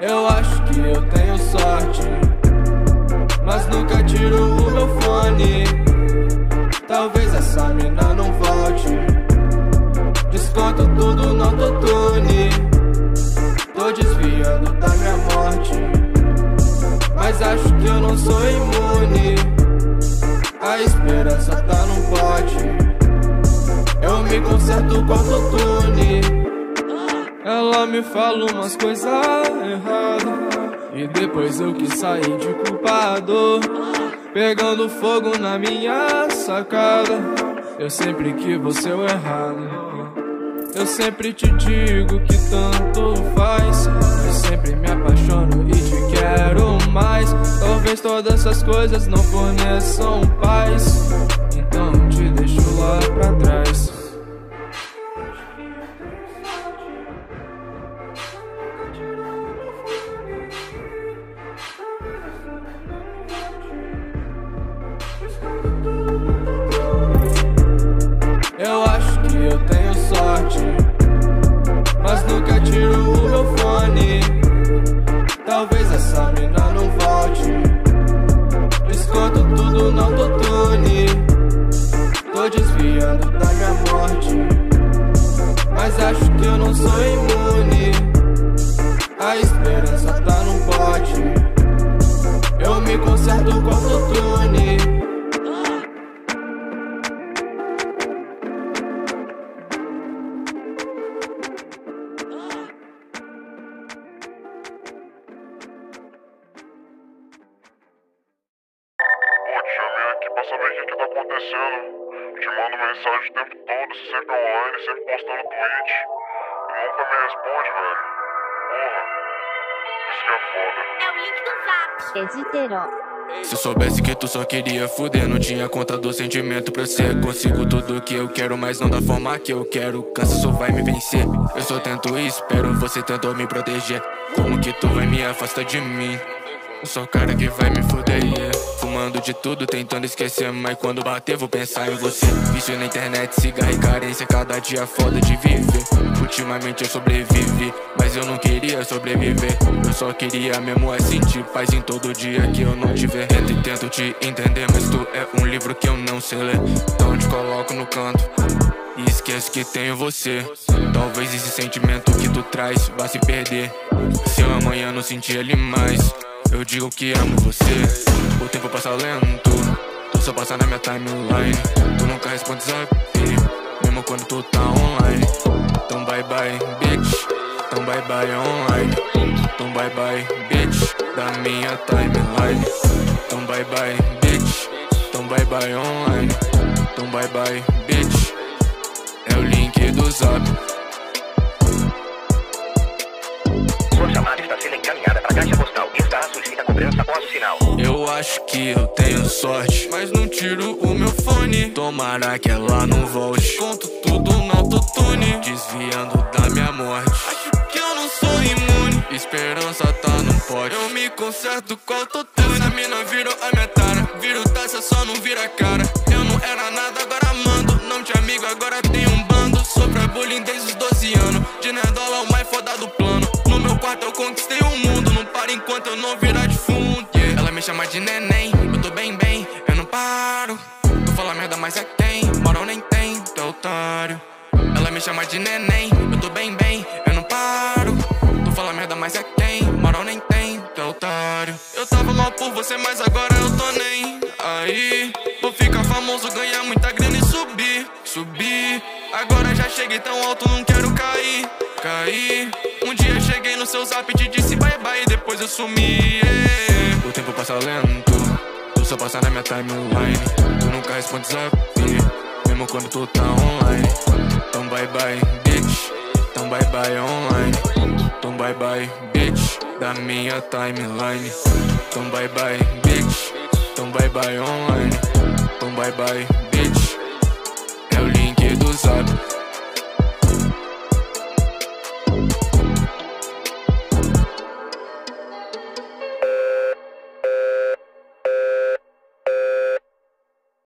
Eu acho que eu tenho sorte, mas nunca tiro o meu fone. Talvez essa mina não volte. Desconto tudo no autotune. Tô desviando da mas acho que eu não sou imune. A esperança tá num pote. Eu me conserto com autotune. Ela me fala umas coisas erradas E depois eu que saí de culpado Pegando fogo na minha sacada Eu sempre que você o errado Eu sempre te digo que essas coisas não forneçam paz Tô desviando da minha morte, mas acho que eu não sou imune. A esperança aqui pra saber o que, que tá acontecendo. Te mando mensagem o tempo todo, sempre online, sempre postando tweet. E nunca me responde, velho. Porra, isso que é foda. É o link do VAP. Presbitero. Se soubesse que tu só queria fuder, não tinha conta do sentimento pra ser. Consigo tudo que eu quero, mas não da forma que eu quero. Cansa, só vai me vencer. Eu só tento e espero, você tentou me proteger. Como que tu vai me afastar de mim? Eu sou o cara que vai me fuder. Fumando de tudo, tentando esquecer. Mas quando bater, vou pensar em você. Vício na internet, cigarro e carência, cada dia foda de viver. Ultimamente eu sobrevivi, mas eu não queria sobreviver. Eu só queria mesmo é sentir paz em todo dia que eu não te ver. Tento e tento te entender, mas tu é um livro que eu não sei ler. Então te coloco no canto. E esqueço que tenho você. Talvez esse sentimento que tu traz vá se perder. Se eu amanhã não sentir ele mais, eu digo que amo você. O tempo passa lento, tu só passa na minha timeline. Tu nunca responde zap, mesmo quando tu tá online. Então bye bye, bitch. Então bye bye online. Então bye bye, bitch. Da minha timeline. Então bye bye, bitch. Então bye bye online. Então bye bye, bitch. É o link do zap. Acho que eu tenho sorte, mas não tiro o meu fone. Tomara que ela não volte. Conto tudo no autotune, desviando da minha morte. Acho que eu não sou imune. Esperança tá no pote. Eu me conserto com autotune. Essa mina virou a minha tara. Viro taça, só não vira cara. Eu não era nada, agora mando. Não te amigo, agora tem um bando. Sofra bullying desde os 12 anos. De nerdola, o mais foda do plano. No meu quarto eu conquistei o mundo. Não para enquanto eu não virar chama de neném. Eu tô bem, bem, eu não paro. Tu fala merda, mas é que tem. Moral nem tem, tu é otário. Ela me chama de neném. Eu tô bem, bem, eu não paro. Tu fala merda, mas é que tem. Moral nem tem, tu é otário. Eu tava mal por você, mas agora eu tô nem aí. Vou ficar famoso, ganhar muita grana e subir, subir. Agora já cheguei tão alto, não quero cair, cair. Um dia cheguei no seu zap e te disse bye bye, depois eu sumi. yeah. O tempo passa lento, tu só passa na minha timeline. Tu nunca responde zap, mesmo quando tu tá online. Então bye bye, bitch. Então bye bye online. Então bye bye, bitch. Da minha timeline. Então bye bye, bitch. Então bye bye online. Então bye bye,